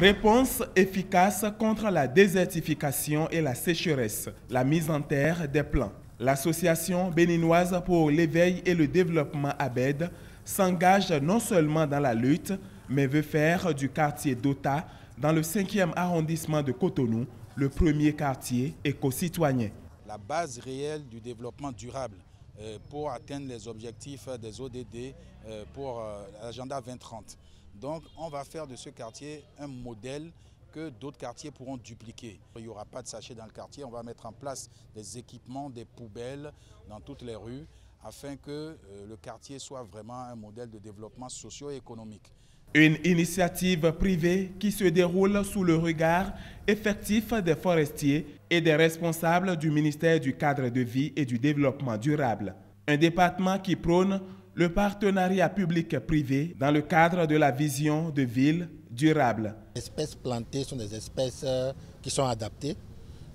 Réponse efficace contre la désertification et la sécheresse. La mise en terre des plants. L'association béninoise pour l'éveil et le développement ABED s'engage non seulement dans la lutte, mais veut faire du quartier d'Ota, dans le 5e arrondissement de Cotonou, le premier quartier éco-citoyen. La base réelle du développement durable euh, pour atteindre les objectifs des ODD euh, pour euh, l'agenda 2030. Donc on va faire de ce quartier un modèle que d'autres quartiers pourront dupliquer. Il n'y aura pas de sachets dans le quartier, on va mettre en place des équipements, des poubelles dans toutes les rues afin que le quartier soit vraiment un modèle de développement socio-économique. Une initiative privée qui se déroule sous le regard effectif des forestiers et des responsables du ministère du cadre de vie et du développement durable. Un département qui prône le partenariat public-privé dans le cadre de la vision de ville durable. Les espèces plantées sont des espèces euh, qui sont adaptées.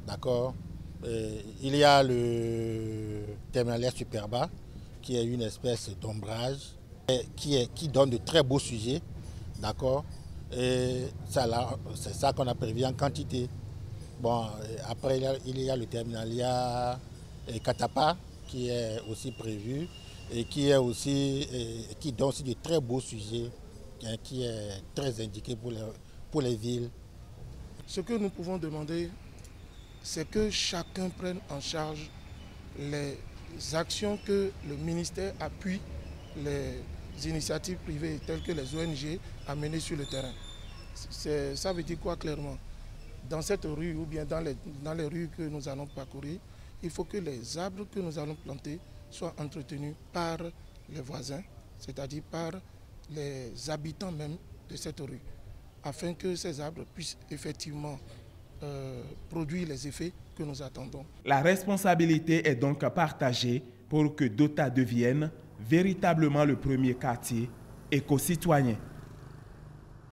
D'accord? Euh, Il y a le Terminalia superba, qui est une espèce d'ombrage, qui, donne de très beaux sujets D'accord? Et c'est ça qu'on a prévu en quantité. Bon, après, il y a le terminalia Katapa qui est aussi prévu et qui est aussi qui donne aussi de très beaux sujets, hein, qui est très indiqué pour les, pour les villes. Ce que nous pouvons demander, c'est que chacun prenne en charge les actions que le ministère appuie les initiatives privées telles que les ONG à mener sur le terrain. Ça veut dire quoi clairement? Dans cette rue ou bien dans les, dans les rues que nous allons parcourir, il faut que les arbres que nous allons planter soient entretenus par les voisins, c'est-à-dire par les habitants même de cette rue, afin que ces arbres puissent effectivement euh, produire les effets que nous attendons. La responsabilité est donc partagée pour que Dota devienne véritablement le premier quartier éco-citoyen.